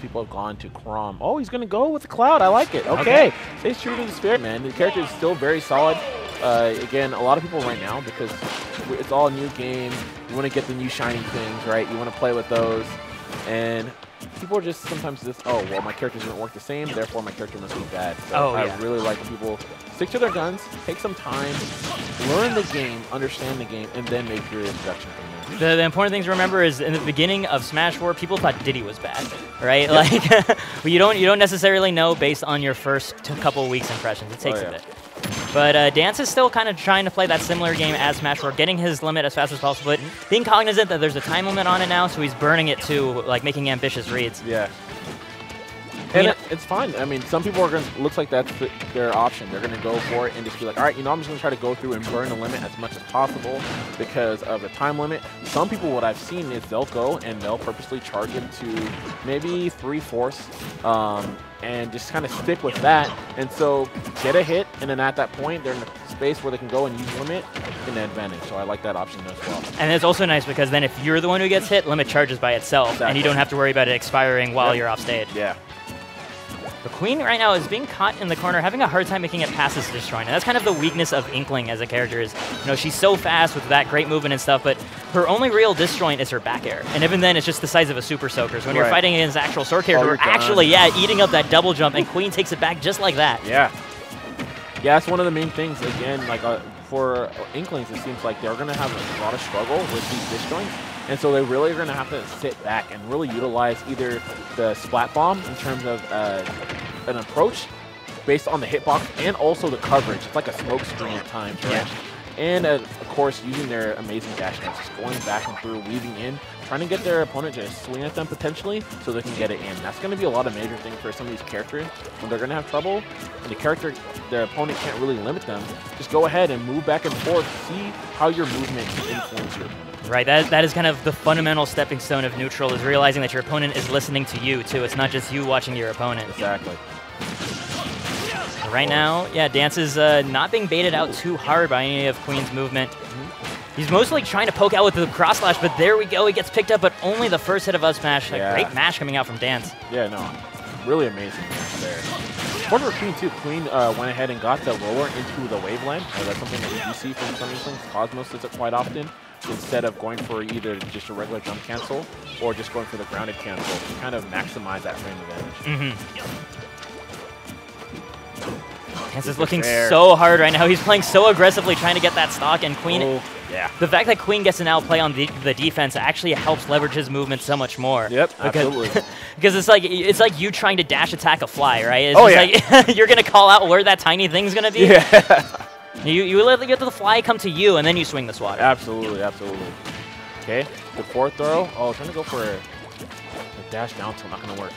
most people have gone to Chrom. Oh, he's going to go with the Cloud. I like it. Okay. okay. Stays true to the spirit, man. The character is still very solid. Uh, again, a lot of people right now, because it's all new game, you want to get the new shiny things, right? You want to play with those. And people are just sometimes just, oh, well, my character doesn't work the same, therefore my character must be bad. So oh, I yeah. really like people stick to their guns, take some time, learn the game, understand the game, and then make your introduction. The, the, important thing to remember is in the beginning of Smash 4, people thought Diddy was bad, right? Yep. Like, you don't you don't necessarily know based on your first couple weeks impressions. It takes oh, yeah. a bit. But uh, Dance is still kind of trying to play that similar game as Smash 4, getting his limit as fast as possible, but being cognizant that there's a time limit on it now, so he's burning it to like making ambitious reads. Yeah. And it, it's fine. I mean, some people are going to, looks like that's the, their option. They're going to go for it and just be like, all right, you know, I'm just going to try to go through and burn the limit as much as possible because of the time limit. Some people, what I've seen is they'll go and they'll purposely charge it to maybe three-fourths um, and just kind of stick with that. And so get a hit, and then at that point, they're in a space where they can go and use limit in the advantage. So I like that option as well. And it's also nice because then if you're the one who gets hit, limit charges by itself, exactly. and you don't have to worry about it expiring while yep. you're off stage. Yeah. The Queen right now is being caught in the corner, having a hard time making it past this destroy. And that's kind of the weakness of Inkling as a character is, you know, she's so fast with that great movement and stuff, but her only real disjoint is her back air. And even then, it's just the size of a Super Soaker. So when right. you're fighting against actual sword character, oh, actually, yeah, eating up that double jump, and Queen takes it back just like that. Yeah. Yeah, that's one of the main things. Again, like uh, for Inklings, it seems like they're going to have a lot of struggle with these disjoints. And so they really are going to have to sit back and really utilize either the splat bomb in terms of uh, an approach based on the hitbox and also the coverage. It's like a smoke screen at times, right? Yeah. And uh, of course, using their amazing dash dance, just going back and through, weaving in, trying to get their opponent to swing at them potentially so they can get it in. That's going to be a lot of major things for some of these characters when they're going to have trouble. And the character, their opponent can't really limit them. Just go ahead and move back and forth. See how your movement can influence your opponent. Right, that, that is kind of the fundamental stepping stone of neutral is realizing that your opponent is listening to you too. It's not just you watching your opponent. Exactly. Right now, yeah, Dance is uh, not being baited out too hard by any of Queen's movement. He's mostly trying to poke out with the cross slash, but there we go. He gets picked up, but only the first hit of us smash. Yeah. A great mash coming out from Dance. Yeah, no, really amazing there. One for Queen, too. Queen uh, went ahead and got the lower into the waveland. Uh, that's something that we do see from some of these things. Cosmos does it quite often instead of going for either just a regular jump cancel or just going for the grounded cancel to kind of maximize that frame advantage. Mm -hmm. is looking so hard right now. He's playing so aggressively trying to get that stock, and Queen... Oh, yeah. The fact that Queen gets to now play on the, the defense actually helps leverage his movement so much more. Yep, because, absolutely. because it's like it's like you trying to dash attack a fly, right? It's oh, yeah. Like you're going to call out where that tiny thing's going to be. Yeah. You, you let get the fly come to you, and then you swing the swatter. Absolutely, absolutely. Okay, the fourth throw. Oh, trying to go for a, a dash down tilt. Not going to work.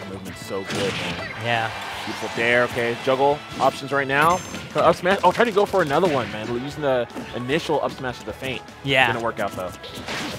That movement's so good, man. Yeah. Beautiful dair. Okay, juggle options right now. Up smash. Oh, trying to go for another one, man. Using the initial up smash of the feint. Yeah. It's going to work out, though.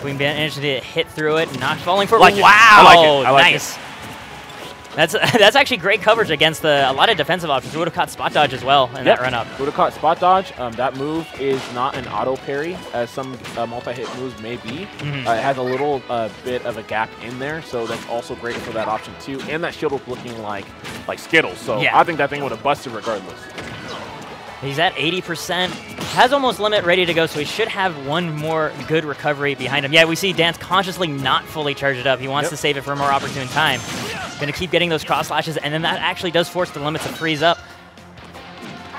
Queen managed to hit through it, not falling for like Wow. I like it. I like nice. It. That's that's actually great coverage against the, a lot of defensive options. Would have caught spot dodge as well in yep. that run up. Would have caught spot dodge. Um, that move is not an auto parry as some uh, multi-hit moves may be. Mm -hmm. uh, it has a little uh, bit of a gap in there, so that's also great for that option too. And that shield was looking like like Skittles, so yeah. I think that thing would have busted regardless. He's at 80%, has almost limit ready to go, so he should have one more good recovery behind him. Yeah, we see Dance consciously not fully charged it up. He wants yep. to save it for a more opportune time. Going to keep getting those cross slashes, and then that actually does force the limit to freeze up.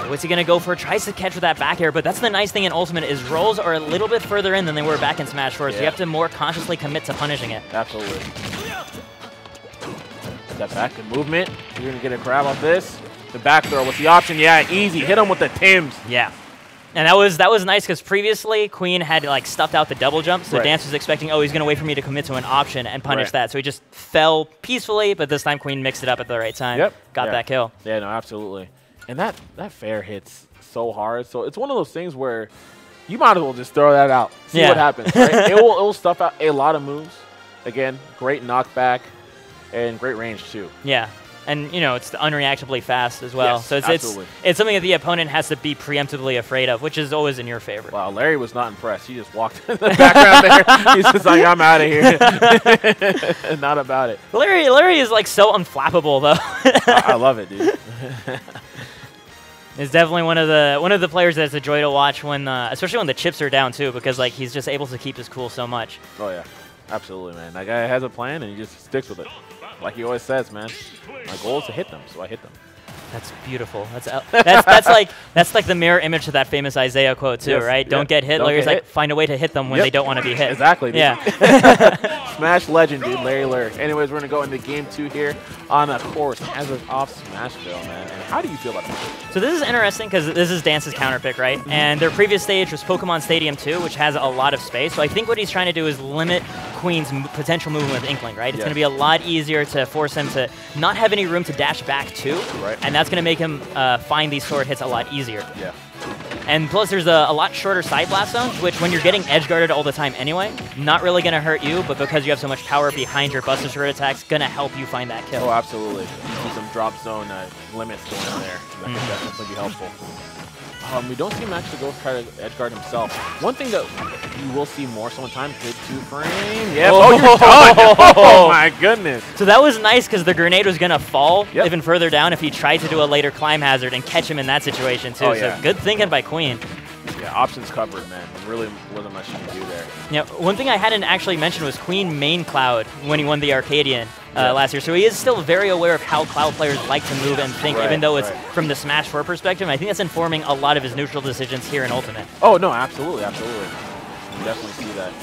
What's he going to go for? Tries to catch with that back air, but that's the nice thing in Ultimate is rolls are a little bit further in than they were back in Smash 4, yeah. so you have to more consciously commit to punishing it. Absolutely. That back and movement. You're going to get a grab off this. The back throw was the option. Yeah, easy. Hit him with the Tims. Yeah. And that was that was nice because previously Queen had like stuffed out the double jump, so right. Dance was expecting, oh, he's gonna wait for me to commit to an option and punish right. that. So he just fell peacefully, but this time Queen mixed it up at the right time. Yep. Got yeah. that kill. Yeah, no, absolutely. And that that fair hits so hard. So it's one of those things where you might as well just throw that out. See yeah. what happens. Right? it will it will stuff out a lot of moves. Again, great knockback and great range too. Yeah. And you know it's unreactably fast as well. Yes, so it's, absolutely. it's it's something that the opponent has to be preemptively afraid of, which is always in your favor. Wow, Larry was not impressed. He just walked in the background there. He's just like, I'm out of here. not about it. Larry Larry is like so unflappable though. I, I love it, dude. Is definitely one of the one of the players that's a joy to watch when, uh, especially when the chips are down too, because like he's just able to keep his cool so much. oh yeah, absolutely, man. That guy has a plan and he just sticks with it. Like he always says, man. My goal is to hit them, so I hit them. That's beautiful. That's uh, that's that's like that's like the mirror image of that famous Isai quote too, Yes, right? yeah. Don't get hit. Don't get like hit. find a way to hit them when Yep. they don't want to be hit. Exactly. Yeah. Smash legend, dude, Larry. Anyways, we're gonna go into game two here on a course as of off Smashville, man. And how do you feel about this? So this is interesting because this is Dance's counter pick, right? Mm-hmm. And their previous stage was Pokemon Stadium 2, which has a lot of space. So I think what he's trying to do is limit Queen's m- potential movement with Inkling, right? It's Yeah. going to be a lot easier to force him to not have any room to dash back to. Right. And that's going to make him uh, find these sword hits a lot easier. Yeah. And plus, there's a, a lot shorter side blast zones, which when you're getting edge guarded all the time anyway, not really going to hurt you, but because you have so much power behind your Buster Sword attacks, going to help you find that kill. Oh, absolutely. See some drop zone uh, limits going on there. That could Mhm. definitely be helpful. Um, we don't see him actually go try to edge guard himself. One thing that you will see more so in time, good two frame. Yeah. Oh, you're done. Oh my goodness. So that was nice because the grenade was going to fall Yep. even further down if he tried to do a later Climhazzard and catch him in that situation too. Oh, so yeah. good thinking by Queen. Yeah, options covered, man. Really wasn't much you can do there. Yeah, one thing I hadn't actually mentioned was Queen main Cloud when he won the Arcadian uh, Yeah. last year. So he is still very aware of how Cloud players like to move and think, Right, even though it's right. from the Smash 4 perspective. I think that's informing a lot of his neutral decisions here in Ultimate. Oh no, absolutely, absolutely. You definitely see that.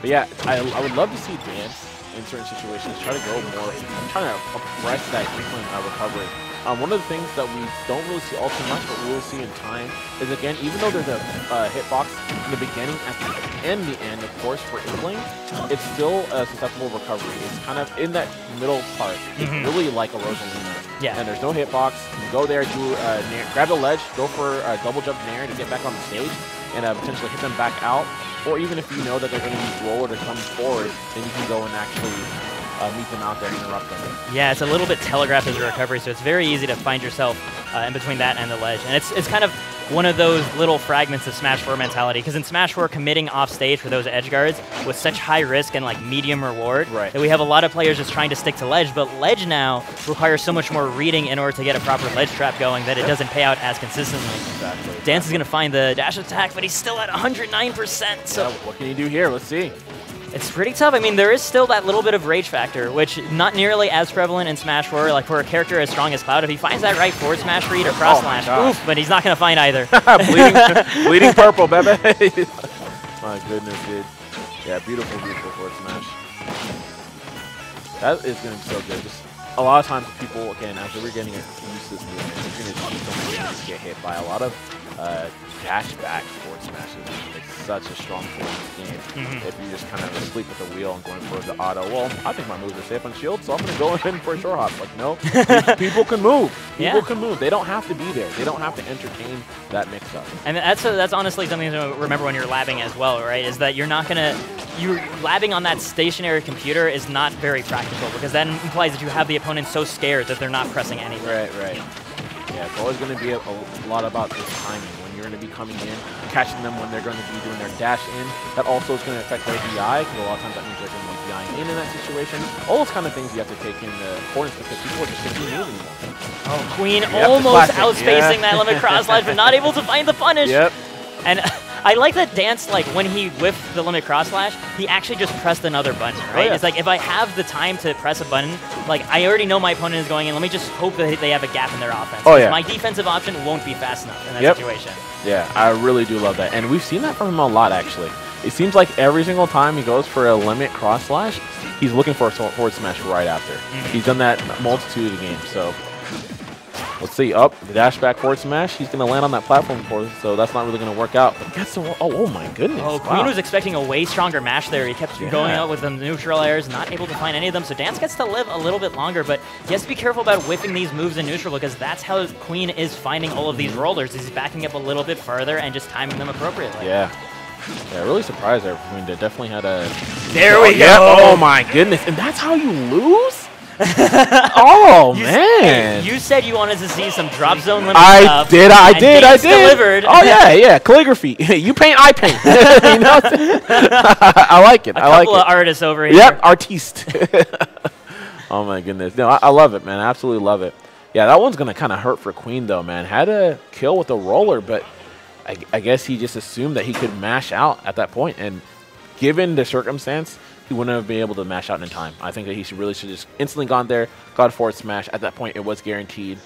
But yeah, I, I would love to see Dance in certain situations try to go more, I'm trying to press that inkling uh, recovery. Um, one of the things that we don't really see all too much, but we will see in time, is again, even though there's a uh, hitbox in the beginning at the and the end, of course, for inkling, it's still a susceptible recovery. It's kind of in that middle part. It's Mhm. really like a Rosalina. Yeah. And there's no hitbox. You go there, do uh, nair, grab the ledge, go for a double jump nair to get back on the stage, and uh, potentially hit them back out. Or even if you know that they're going to use roller to come forward, then you can go and actually uh, them out there and interrupt them. Yeah, it's a little bit telegraphed as a recovery, so it's very easy to find yourself uh, in between that and the ledge. And it's, it's kind of one of those little fragments of Smash 4 mentality, because in Smash 4, committing off stage for those edge guards was such high risk and like medium reward Right. that we have a lot of players just trying to stick to ledge, but ledge now requires so much more reading in order to get a proper ledge trap going that it doesn't pay out as consistently. Exactly. Dance is going to find the dash attack, but he's still at 109%, so Yeah, what can you do here? Let's see. It's pretty tough. I mean, there is still that little bit of rage factor, which not nearly as prevalent in Smash 4. Like for a character as strong as Cloud, if he finds that right forward smash read or cross Oh slash, oof, but he's not going to find either. bleeding, bleeding purple, baby. My goodness, dude. Yeah, beautiful, beautiful forward smash. That is going to be so good. Just a lot of times, people again after we're getting used to this movement, you're going to see so many enemies get hit by a lot of uh, dash back forward smashes. It's such a strong tool in this game. Mhm. If you just kind of asleep at the wheel and going for the auto, well, I think my moves are safe on shield, so I'm going to go in for a short hop. Like, no, people can move. People Yeah. can move. They don't have to be there. They don't have to entertain that mix-up. And that's that's honestly something to remember when you're labbing as well, right? Is that you're not gonna you're labbing on that stationary computer is not very practical because that implies that you have the opponent so scared that they're not pressing anything. Right, right. Yeah, it's always going to be a, a lot about this timing. When you're going to be coming in, catching them when they're going to be doing their dash in. That also is going to affect their DI, because a lot of times that means they're going to be DIing in in that situation. All those kind of things you have to take into importance because people are just going to be moving more. Oh, Queen Yep, almost outspacing yeah. that limit cross slash, but not able to find the punish. Yep. And I like that dance, like when he whiffed the limit cross slash, he actually just pressed another button, right? yeah. It's like if I have the time to press a button, like I already know my opponent is going in, let me just hope that they have a gap in their offense. Oh, yeah. My defensive option won't be fast enough in that Yep. situation. Yeah, I really do love that. And we've seen that from him a lot, actually. It seems like every single time he goes for a limit cross slash, he's looking for a forward smash right after. Mhm. He's done that multitude of games, so. Let's see. Up, the dash back forward smash. He's going to land on that platform for us, so that's not really going to work out. But gets the. Oh, oh my goodness. Oh, wow. Queen was expecting a way stronger mash there. He kept Yeah. going out with the neutral airs, not able to find any of them. So Dance gets to live a little bit longer, but he has to be careful about whipping these moves in neutral because that's how Queen is finding all of these rollers. He's backing up a little bit further and just timing them appropriately. Yeah. Yeah, really surprised there. Queen did definitely had a. There we oh, Yeah, go. Oh my goodness. And that's how you lose? oh You man. You said you wanted to see some drop zone limit I stuff, did, I did, I did. delivered. Oh yeah, yeah, calligraphy. you paint, I paint. you know, I like it. A I like couple it. of artists over here. Yep, artiste. oh my goodness. No, I, I love it, man. I absolutely love it. Yeah, that one's gonna kind of hurt for Queen though, man. Had a kill with a roller, but I, I guess he just assumed that he could mash out at that point, and given the circumstance, he wouldn't have been able to mash out in time. I think that he should really should just instantly gone there, got a forward smash. At that point, it was guaranteed,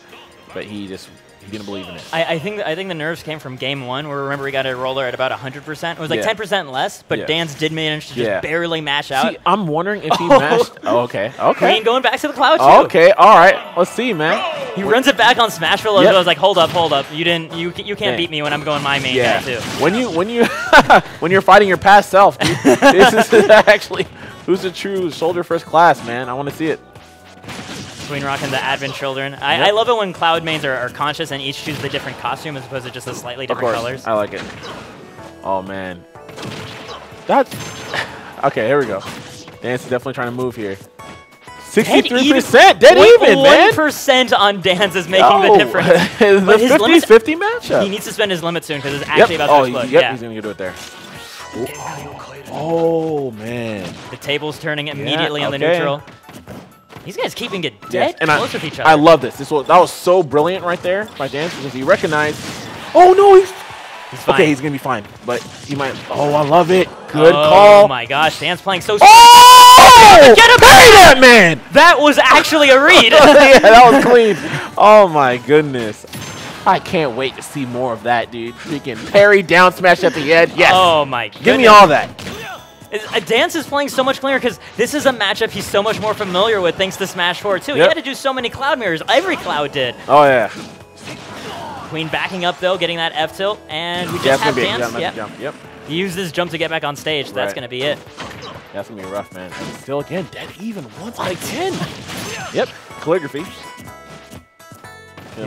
but he just he didn't believe in it. I, I think I think the nerves came from game one, where remember we got a roller at about 100%. It was like Yeah. 10% less, but Yeah. Dance did manage to just Yeah. barely mash out. See, I'm wondering if he mashed. Oh, okay, okay. Queen going back to the cloud too. Okay, all right. Let's see, man. He runs it back on Smashville Yep. well. I was like, hold up, hold up. You didn't, you, you can't Yeah. beat me when I'm going my main Yeah. guy too. When you when you when you're fighting your past self, dude, this is actually who's the true soldier first class, man. I want to see it. Queen and the Advent Children. I, Yep. I love it when Cloud mains are, are conscious and each choose a different costume as opposed to just the slightly different colors. I like it. Oh man, that's okay. Here we go. Dance is definitely trying to move here. Sixty-three percent, dead even, man. One percent on Dance is making No. the difference. the But his limits- 50-50 matchup. He needs to spend his limit soon because it's Yep. actually about to oh, explode. yep, yeah. he's gonna do it there. Oh man. The table's turning immediately on the neutral. These guys keeping it Yes, dead and close I, with each other. I love this. This was that was so brilliant right there by Dance because he recognized. Oh no, he's He's fine. okay. He's gonna be fine, but he might. Oh, I love it. Good oh call. Oh, my gosh, Dance playing so. Oh, Get him! Parry that man. That was actually a read. yeah, that was clean. Oh my goodness. I can't wait to see more of that, dude. Freaking parry down smash at the edge. Yes. Oh my goodness. Give me all that. uh, Dance is playing so much cleaner because this is a matchup he's so much more familiar with thanks to Smash 4 too. He had to do so many cloud mirrors. Every cloud did. Oh yeah. Queen backing up though, getting that F tilt, and we just Yeah, have gonna be a Dance. jump, Yep. jump. Yep. He used his jump to get back on stage. So That's gonna be it. That's gonna be rough, man. And still again, dead even once again. Yep, calligraphy. Gonna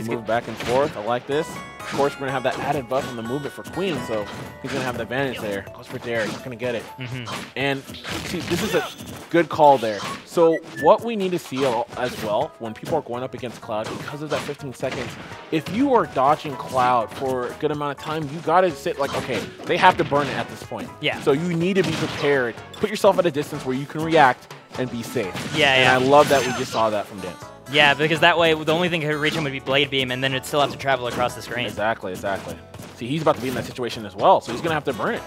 He's move good. back and forth. I like this. Of course, we're gonna have that added buff on the movement for Queen, so he's gonna have the advantage there. Goes for Derek. He's gonna get it. Mhm. And see, this is a good call there. So what we need to see as well when people are going up against Cloud, because of that 15 seconds, if you are dodging Cloud for a good amount of time, you gotta sit like, okay, they have to burn it at this point. Yeah. So you need to be prepared. Put yourself at a distance where you can react and be safe. Yeah, and yeah. I love that we just saw that from Dance. Yeah, because that way the only thing that could reach him would be Blade Beam, and then it'd still have to travel across the screen. Exactly, exactly. See, he's about to be in that situation as well, so he's gonna have to burn it.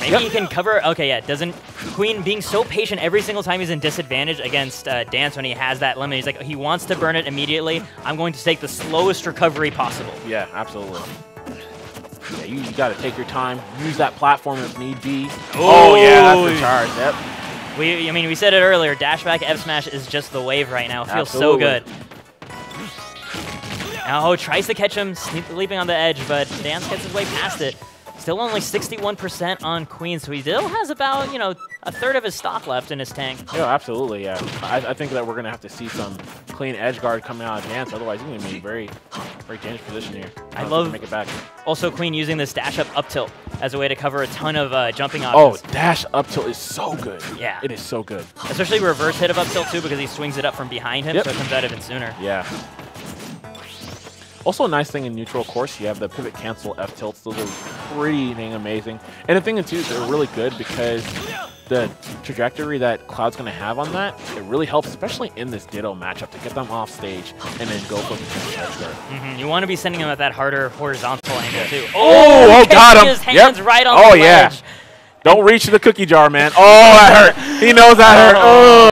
Maybe Yep. he can cover. Okay, yeah. Doesn't Queen being so patient every single time he's in disadvantage against uh, Dance when he has that limit? He's like he wants to burn it immediately. I'm going to take the slowest recovery possible. Yeah, absolutely. Yeah, you, you got to take your time, use that platform if need be. Oh, yeah, that's the charge. Yep. We, I mean, we said it earlier. Dash back F smash is just the wave right now. It feels Absolutely. so good. Oh, tries to catch him, leaping on the edge, but Dance gets his way past it. Still only 61% on Queen, so he still has about, you know, a third of his stock left in his tank. Yeah, absolutely. Yeah, I, I think that we're gonna have to see some clean edge guard coming out of dance. Otherwise, he's gonna be in a very, very dangerous position here. I he love- make it back. Also, Queen using this dash up up tilt as a way to cover a ton of uh, jumping Oh, dash up tilt is so good. Yeah. it is so good. Especially reverse hit of up tilt too because he swings it up from behind him, Yep. so it comes out even sooner. Yeah. Also, a nice thing in neutral, course, you have the pivot cancel F tilts. Those are pretty dang amazing. And the thing too, is they're really good because the trajectory that Cloud's going to have on that, it really helps, especially in this Ditto matchup, to get them off stage and then go for the guard. hmm You want to be sending him at that harder horizontal angle too. Oh, oh, catching got him. Yep. right on Oh, the yeah. Don't reach the cookie jar, man. Oh, that hurt. He knows that hurt. Oh.